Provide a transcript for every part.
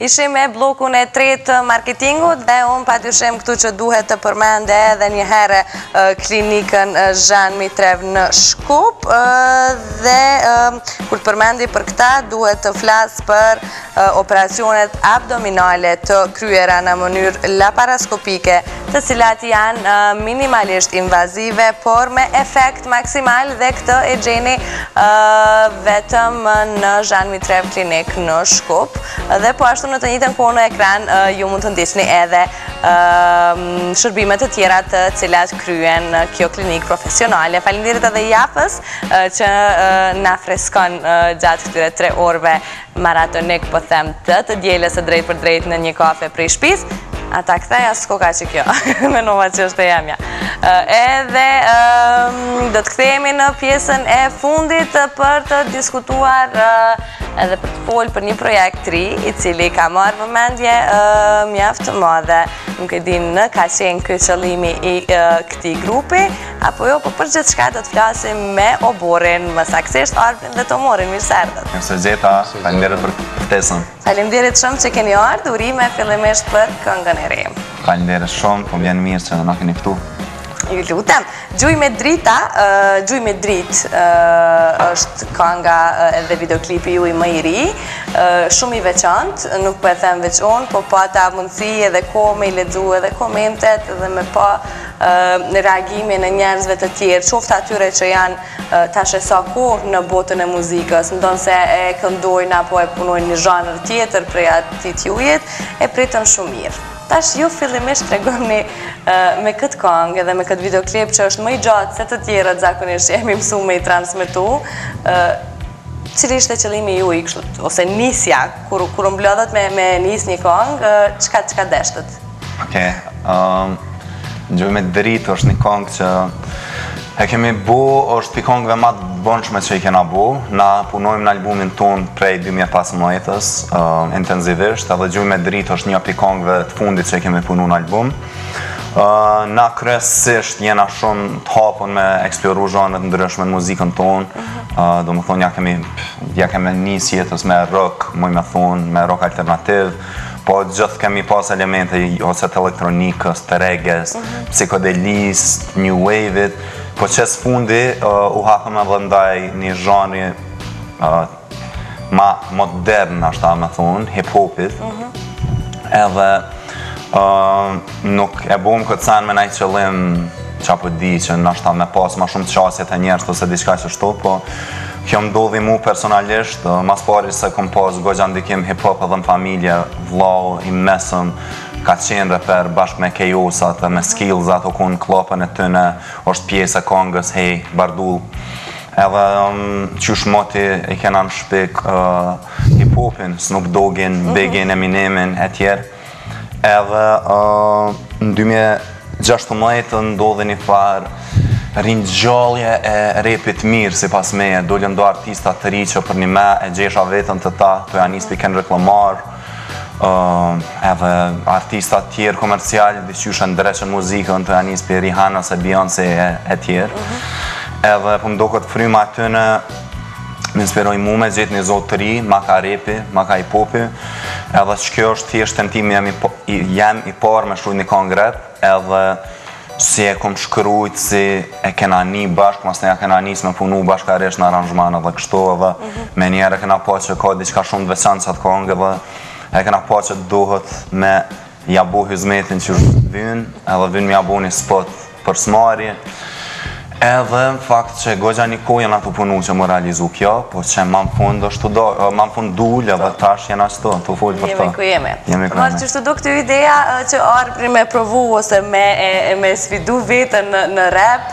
Ishim me bllokun e tretë të marketingut dhe unë pa dyshim këtu që duhet të përmend edhe një herë klinikën Zhan Mitrev në Shkup dhe kur të përmendi për këta duhet të flas për operacionet abdominale të kryera në mënyrë laparaskopike, të cilat janë minimalisht invazive, por me efekt maksimal dhe këtë e gjeni vetëm në Zhan Mitrev Klinik në Shkup. Dhe po ashtu në të njëjtën kohë në ekran ju mund të ndiqni edhe shërbime të tjera të cilat kryen kjo klinikë profesionale. Faleminderit edhe Jaffës që na freskon gjatë këtyre tre orëve maratonike po them të të dielës drejtpërdrejt në një kafe prej shpisë, a ta ktheja s'koka që kjo, menova që është e jemja. Edhe do të kthehemi në pjesën e fundit për të diskutuar edhe për të folë për një projekt të ri, i cili ka marrë vëmendje mjaft të madhe, nuk e di në ka qenë ky qëllimi i këtij grupi, Apo jo, po për gjithçka do të flasim me Oborrin, më saktësisht Arbrin dhe Tomorin, mirë se erdhët. Mirë se ju gjeta, faleminderit për ftesën. Faleminderit shumë që keni ardhë, urime fillimisht për këngën e re. Faleminderit shumë, po vjen mirë që na keni ftu. Ju lutem, gjuj me drita, gjuj me drit është kënga edhe videoklipi juaj më i ri, shumë i veçantë, nuk po e them veç unë, po pata mundësi edhe kohë me i lexu edhe komentet dhe me pa reagimin e njerëzve të tjerë, qoftë atyre që janë tash e sa kohë në botën e muzikës, ndonëse e këndojnë apo e punojnë një zhanër tjetër prej atij tujit, e pritën shumë mirë. Tash ju fillimisht tregomë me këtë kongë dhe me këtë videoklip që është më i gjatë se të tjerët zakonisht që jemi mësu me i transmitu, cili ishte qëllimi juj kështu, ose nisja, kur u mblodhët me nis një kongë, çka deshtët? Ok, um, Gjuj me dritë është një kongë që e kemi bo, është një prej kongëve ma të bujshme që i kena bo. Na punojmë në albumin tonë prej 2015-ës, uh, intensivisht, edhe Gjuj me dritë është një prej kongëve të fundit që i kemi punu në album. Uh, na kryesisht jena shumë të hapun me eksploru zhanre të ndryshme në muzikën tonë, mhm. uh, domethonë ja kemi, ja kemi nis jetës me rock, muj me thonë, me rock alternativ, Po gjithë kemi pas elemente ose të elektronikës, të reggaes, mhm. psikodelisë, new wave-it, po qe së fundi u hapëm edhe ndaj një zhanri ma modern, ashtu me thunë, hip-hopit, mhm. edhe Nuk e bum këtë sen me najë qëllim që po di që ndoshta me pas ma shumë qasje te njerëz ose diçka që shto, po kjo më ndodhi mu personalisht, ma s'pari se kom pas goxha ndikim hip-hop edhe në familje, vlau i mesëm, ka qenë reper bashkë me Kaosat dhe me Skillz-at aty ku në klipin e tyne është pjesë e kongës hej bardull edhe um, qysh moti i kena ni në shpi uh, hip hopin, Snoop Doggin, mhm. Biggien, Eminemin e tjerë Edhe në 2016 ndodh një farë ringjallje e repit mirë, sipas meje, dolën do artista të ri që përnime e gjejsha vetën te ta, tu ja nisë prej Kendrick Lamar, edhe artista tjerë komercialë, dhe qysh e ndreqën muzikën, tu ja nisë prej Rihannas e Beyoncé e tjerë. Edhe po më doket fryma e tyne Më inspiroi mu me gjetë një zo të ri, ma kah repi, ma kah hip-hopi, edhe qekjo është thjesht tentimi jem i, po, jem i parë me shkrujt një kongë rap, edhe si e kom shkrujt, si e kena ni bashkë, masnej e kena nis me punu bashkarisht në aranzhman edhe kështu, edhe mm -hmm. menjëherë e kena pa që ka diçka shumë të veçantë qatë kongë, edhe e kena pa që duhet me Ja bo hyzmetin qysh vyn, edhe vyn me ja bo një spot për s'mari. Edhe në fakt që goxha një kohë jena tu punu që m'u realizu kjo, po që ma në fund, kështu që, ma në fund dul edhe tash jena qe tu, tu fol për të. Jemi ku jemi. Jemi ku jemi. Masi që shtu dokët ideja që Arbri me provu ose me sfidu vetën në rap,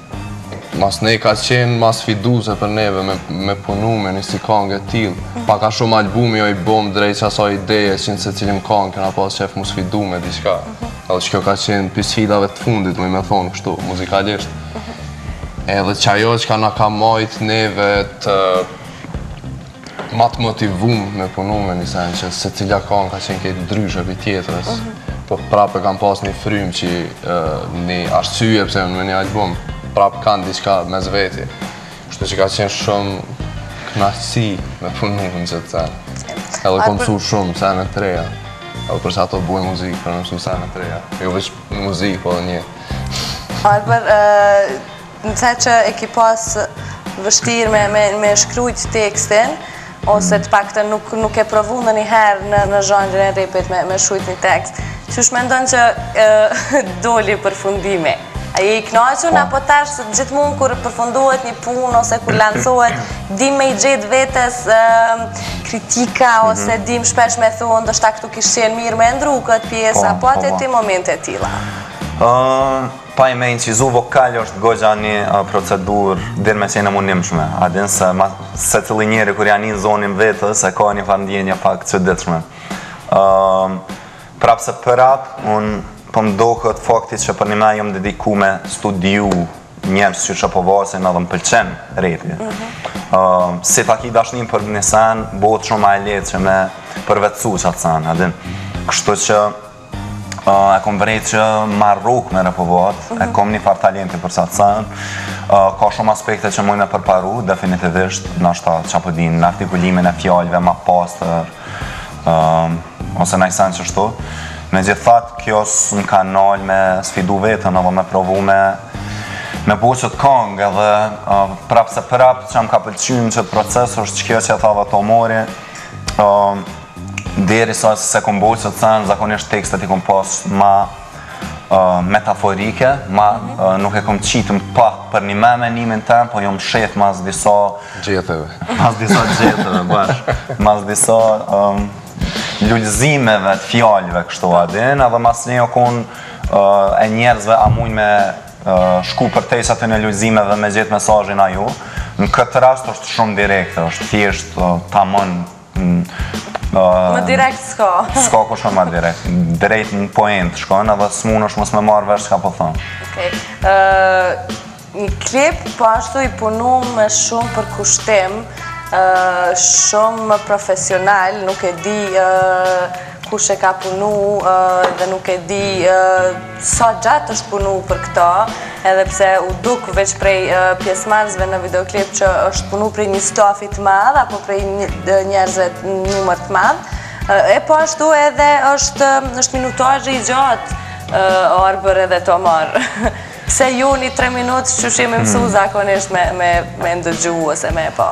Masnej ka qenë ma sfiduse për neve me punu me nisi kongë të tillë. Mhm. Pak a shumë albumi o i bomë drejt qasaj ideje që në secilën kongë kena pas qef m'u sfidu me diçka. Mhm. Edhe qekjo ka qenë prej sfidave të fundit, muj me thonë kështu, muzikalisht. Mhm. Edhe qajo çka na ka majtë neve të... Ma të motivum me punu me një sen që secila kangë ka qenë krejt ndryshe prej tjetrës. Mhm. Po prapë e kan pas një frymë që një arsyje pse në një album, prapë kanë diçka mes veti. Kështu që ka qenë shumë knasi me punu me një qëtë sen. E dhe kom msu shumë sene të reja. E dhe për qato boj muzikë, për me nxon shumë sene të reja. Jo veç muzikë, po dhe një. Arbër, A e ki pas vështirë me, me, me shkrujt tekstin, ose të paktën nuk, nuk e ke provu asnjëherë në, në zhanrin e repit me, me shkrujt një tekst, qysh mendon që e, doli përfundimi? A je i knaqun, po. apo tash gjithmonë kur përfundohet një punë ose kur lansohet, dim me i gjetë vetës kritika mhm. ose dim shpesh me thonë, ndoshta këtu kish qenë mirë me ndru këtë pjesë, po, apo atë po, a ki momente të tilla? Paj me incizu vokal është goxha një procedurë, din me qenë e mundimshme. A din se ma, secili njeri kur ja nin zonin vetes, e ka një farë ndjenje pak të çuditshme. Um, prap se prap, unë po më doket fakti që përnime jom dediku me studiu njerëz qysh repovasin edhe më pëlqen repi. Mm -hmm. uh, si ta ki dashnin për një sen, bohet shumë ma e letë që me përvetësu qat sen, a din. Kështu që e kom vrejtë që marrë rrugë me repovat, e mhm. kom një farë talenti për qat sen, ka shumë aspekte që muj me përparu, definitivisht, në është ta që apë dinë, në artikulimin e fjalëve ma pastër, ose najsen kështu. Megjithatë, kjo s'më ka nalë me sfidu veten, edhe me provu me me bo qit kongë, edhe prapë se prapë çka më ka pëlqy në qit proces, është qikjo që e tha edhe Tomori, Derisa s'e kom bo që të thënë, zakonisht tekstet i kom pas ma metaforike, ma mhm. nuk e kom qit në pah përnime menimin tem po jom mshef mas disa... Gjetheve. Mas disa gjetheve, bash. Mas disa lulëzimeve të fjalëve kështu a din, edhe masanej o kon e njerëzve a mujnë me shku përtej qatyne lulëzimeve e me gjet mesazhin a jo. Në këtë rast është shumë direkte, është thjesht taman Më direkt s'ka. S'ka ku shkon më direkt. Drejt në poentë shkon edhe s'munesh mos me marrë vesh çka po thon. Okej. Një klip po ashtu i punu me shumë përkushtim, shumë profesional, nuk e di... Kush e ka punu dhe nuk e di sa gjatë është punu për këto, edhe pse u duk veç prej pjesëmarrësve në videoklip që është punu prej një stafi të madh, apo prej njerëzve numër të madh, e po ashtu edhe është minutazhi i gjatë Arbër edhe Tomor. Pse jo një tre minutë qysh jemi mësu zakonisht me ndëgju ose me e pa.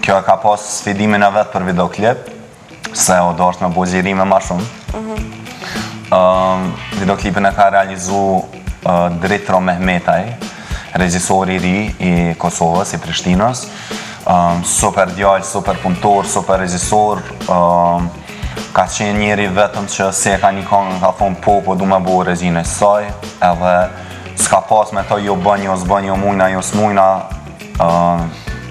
Kjo e ka pas sfidimin e vet për videoklip, se o dasht me bo xhirime ma shumë. Mhm. Ehm, videoklipin e ka realizu uh, Dritëro Mehmetaj, regjisor i ri i Kosovës, i Prishtinës. Ehm, super djalë, super punëtor, super regjisor. Ehm, ka qenë njeri i vetëm që si e ka ni kongën, ka thonë po, po du me bo regjinë e saj, edhe s'ka pas me thon jo bën, jo s'bën, jo mujna, jo s'mujna,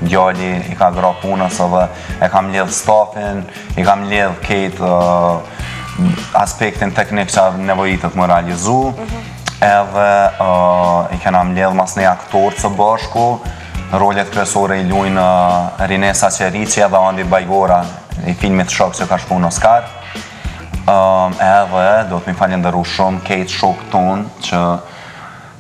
Djali i ka grah punës edhe e ka mledh stafin, i ka mledh kejt aspektin teknik çka nevojitet me realizu, mhm. edhe i kena mledh masanej aktorët së bashku, rolet kryesore i lujnë Rinesa Qeriqi edhe Andi Bajgora, i filmit Shok që ka shku në Oscar, edhe do të mi falënderu shumë kejt shokët tonë që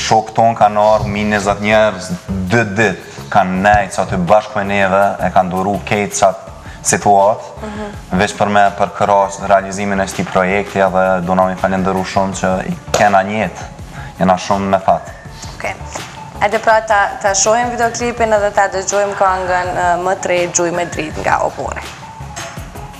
Shokët tonë kanë ardhë mbi njëzet njerëz dy ditë kanë nejtë qaty bashkë me neve e kanë duru krejt qat situatë mhm. veç për me përkrahë realizimin e qëtij projekti edhe dona me i falënderu shumë që i kena gjetë jena shumë me fat Edhe pra ta shohim videoklipin edhe ta dëgjojmë kangën ma të re gjuj me dritë nga Obori.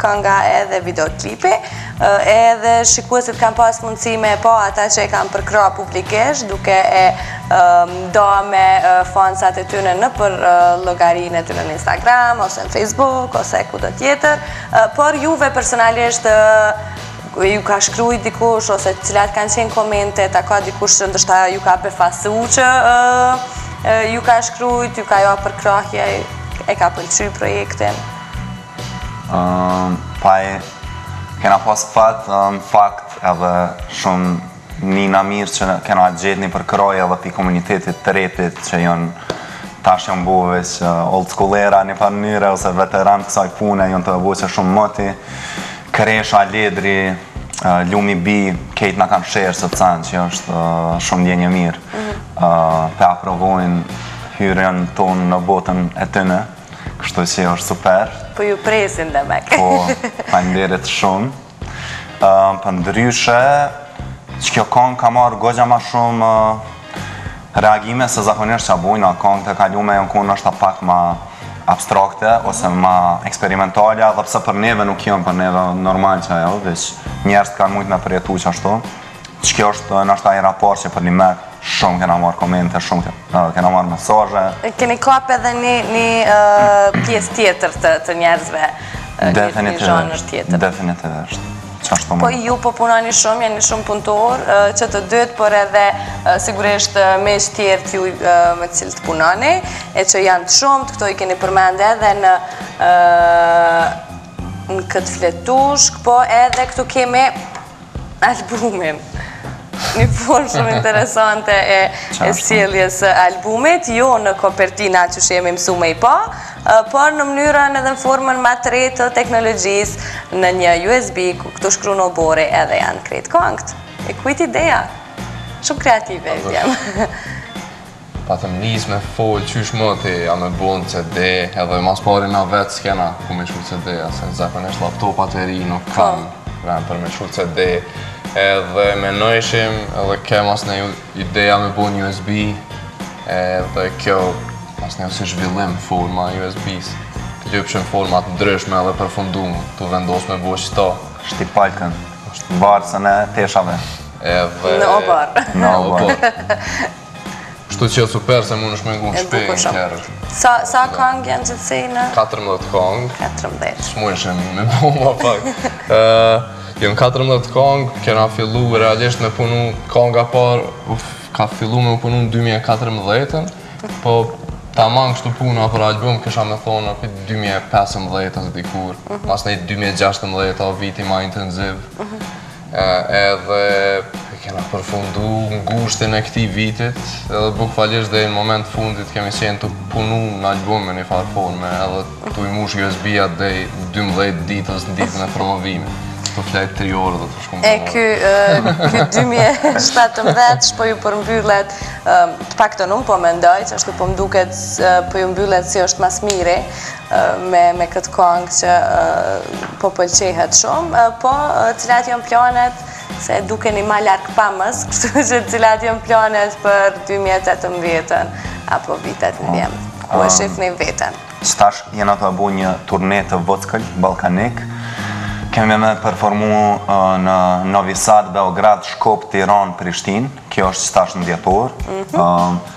kanga edhe videoklipi, edhe shikuesit kanë pas mundësi me e pa ata që e kanë përkrah publikisht, duke e nda me fansat e tyne nëpër llogarinë e tyne në Instagram, ose në Facebook, ose kudo tjetër, por juve personalisht ju ka shkrujt dikush, ose cilat kanë qenë komentet, a ka dikush që ndoshta ju ka befasu që ju ka shkrujt, ju ka japë përkrahje, e ka pëlqy projektin. Paj, kena pas fat, në fakt edhe shumë nihna mirë që kena gjetë një përkrahje edhe prej komunitetit të repit që janë tash janë bo veç old schoolera njëfarë mënyre ose veteranë të kësaj pune janë të bo që shumë MC Kresha, Ledri, Lumi B, krejt na kanë sherë, kësisoj që është shumë ndjenjë e mirë mhm. po e aprovojnë hyrjen tonë në botën e tyne Kështu që është super. Po ju presin edhe me këtë. Po, faleminderit shumë. Përndryshe, qikjo kangë ka marrë gogja ma shumë reagime se zakonisht që a bojna, kangët e kalume janë kanë ashtu pak ma abstrakte ose ma eksperimentale, edhe pse për neve nuk janë, për neve normal qajo, veç njerëzit kanë mujtë me përjetu qashtu, Qikjo është një është ta i rapor që për një me shumë kena marrë komente, shumë kena marrë mesazhe. Keni kap edhe një pjesë tjetër të njerëzve, një zhanër tjetër. Definitivisht. Po ju po punani shumë, jeni shumë punëtorë, që të dytë, por edhe sigurisht me të tjerët ju me cilët punani, e që janë të shumtë, këta i keni përmende edhe në këtë fletushkë, po edhe këtu kemi... albumin. Një formë shumë interesante e sjelljes së albumit, jo në kopertina që jemi mësu me i pa, por në mënyrën edhe në formën ma të re të teknologjisë në një USB, ku këtu shkrun Obori edhe janë krejt kangët. E kujt ideja? Shumë kreative, djem. Patëm nisë me folë qysh mujna me bo një CD edhe ma s'pari na vetë s'kena ku me shti CD se zakonisht laptopat e ri nuk po. kanë vend për me shti CD edhe me nëjshim edhe ke masanej ideja me bo një USB edhe kjo masanej si zhvillim forma USB-së lypshin format ndryshme dhe përfundum tu vendos me bo qëto. Shti palkën, është barë se ne teshave. Në oborr. Në oborr. Kështu që super se mundesh me ngu në shpi, në kerr. Sa kongë janë gjithsej në? 14 kongë. 14. S'mujshim me bo ma pak. Jo në 14 kongë, kena fillu realisht me punu konga e parë, uf, ka fillu me punu në 2014-ën, po tamam kështu puna për album, kisha me thonë në këtë 2015-ën dikur, mhm. masanej 2016-ën, viti ma intenziv. Mhm. Edhe e kena përfundu në gushtin e këtij vitit Edhe bukfalisht deri në moment të fundit kemi qenë tu punu në album me një farë forme Edhe tu i mush USB-ja deri 12 të ditës në ditën e promovimi Tu flejt 3 orë dhe tu shku në orë E kjo 2017 po ju përmbyllet Të paktën po mendoj, që ashtu po m'duket po ju mbyllet si është ma s'miri me me këtë këngë që po pëlqehet shumë, po cilat janë planet se dukeni më largpamës, kështu që cilat janë planet për 2018-ën apo vitet në vijim. Ku e ah. shihni veten? Tash jena tu e bo një turne të vockël, balkanik. Kemi me performu në Novi Sad, Beograd, Shkop, Tiranë, Prishtinë. Kjo është tash në dhjetor. Mhm. Ah,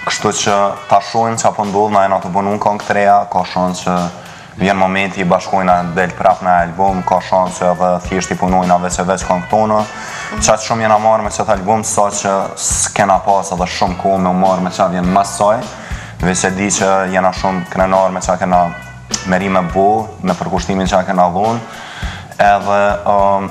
Kështu që ta shohim çfarë po ndodh, na jena tu punu kongë të reja, ka shans që vjen momenti i bashkojna e del prap një album, ka shans që edhe thjesht i punojna veç e veç kongët tona. Mm. Aq shumë jena marrë me qët album sa që s'kena pas edhe shumë kohë me u marrë me çka vjen masanej. Veç e di që jena shumë krenar me çka kena mërri me bo, me përkushtimin që e kena dhon. Edhe um,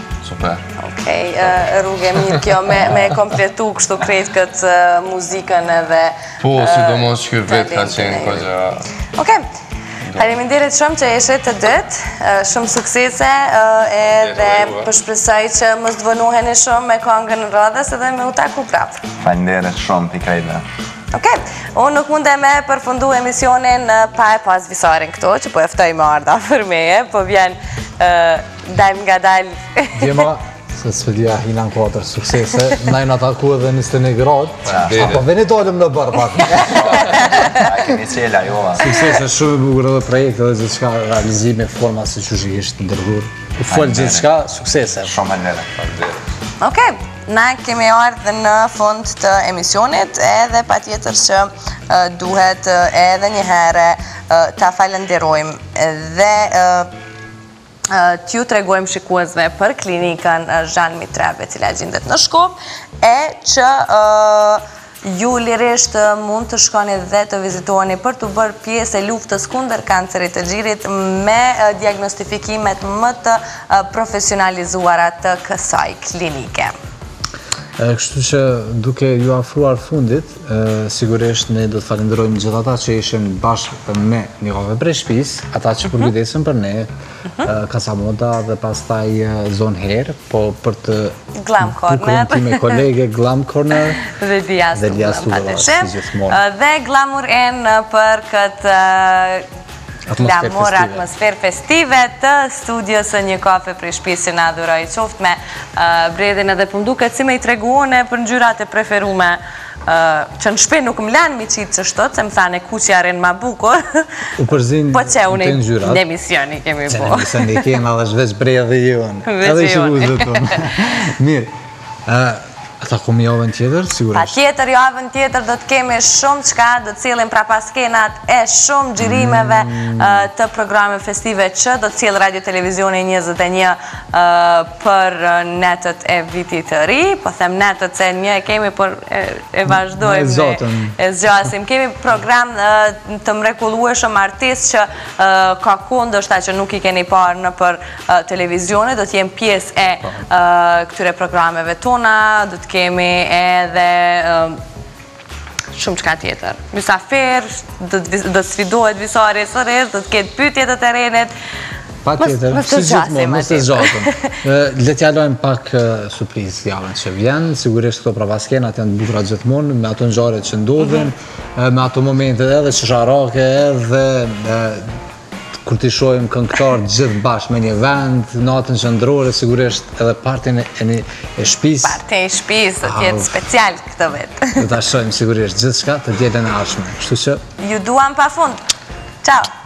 Super. Okej, rrugë e mirë kjo me kompletu kështu krejt këtë muzikën edhe... Po, sidomos që vetë ka qenë po gjë... Okej, faleminderit shumë që ishit të dy, shumë suksese edhe po shpresoj që mos të vonoheni shumë me kongën e radhës edhe me u taku prapë. Faleminderit shumë, pika i dhe. Okej, unë nuk mundem me përfundu emisionin pa e pas Visarin këtu, që po e ftoj me ardh afër meje, po vjen... Dajmë ngadalë. Djema, se së fëdja hina në kuatër suksese, na i në ataku edhe në stëni grad, apo dhe një dolëm në bërë pak. A kemi qela, jo ma. Suksese shumë i bukur dhe projekte dhe gjithçka realizime, forma se që shë ishtë në dërgur. U fol gjithçka, suksese. Shumë e nërë. Ok, na kemi ardhë në fund të emisionit edhe patjetër që duhet edhe një herë të falënderojmë dhe t'ju tregojmë shikuesve për klinikën Zhan Mitrev e cila gjindet në Shkup, e që ju lirisht mund të shkoni dhe të vizitoni për t'u bërë pjesë e luftës kundër kancerit të gjirit me diagnostifikimet më të profesionalizuara të kësaj klinike. Kështu që duke iu afruar fundit, Sigurisht ne do të falënderojmë gjithë ata që ishin bashkë me Nikove prej shpisë, ata që mhm. përkujdesen për ne, mhm. Casa Moda dhe pastaj Zon Her, po për të Glam Corner, për me kolege Glam Corner dhe Dia Studio, dhe Glamur N për këtë Glamur atmosferë festive të studios së Një kafe prej shpisë që në adhura i qoftë me bredhin edhe punduket si me i tregu ne për ngjyrat e preferume Që në shpi nuk më lanë m'i qitë qështu, se më thanë kuq e ari ma bukur. U përzin po te ngjyrat. Në emision i kemi po. Në emision i kemi, dhe s'është veç bredhi jonë. Edhe i shikuesve tonë. Mirë. A takohemi javën tjetër, sigurisht. Patjetër, javën tjetër do të kemi shumëçka, do të sjellim prapaskenat e shumë xhirimeve mm. të programeve festive që do të sjellë Radio Televizioni 21 për netët e vitit të ri, po them netët se një e kemi, por e vazhdojmë, e zgjasim. Kemi program të mrekullueshëm artistë që ka kohë ndoshta që nuk i keni parë nëpër televizione, do t'jenë pjesë e po. këtyre programeve tona, do t'kemi edhe shumëçka tjetër. Mysafirë, do të sfidohet Visari sërish, do të ketë pyetje të terrenit. Patjetër, si gjithmonë, mos e zgjatim. Le t'ja lajmë pak surprizë javën që vjen, sigurisht këto prapaskenat janë të bukura gjithmonë, me ato ngjarje që ndodhin, mhm. me ato momente edhe qesharake, edhe Kur t'i shohim këngëtarët gjithë bashkë me një vend, natën qendrore, sigurisht edhe partin e një e shpisë. Parti i shpisë do t'jetë special këtë vit. Do ta shohim sigurisht gjithçka të dielën e ardhshme. Kështu që... Ju duam pafund. Ciao!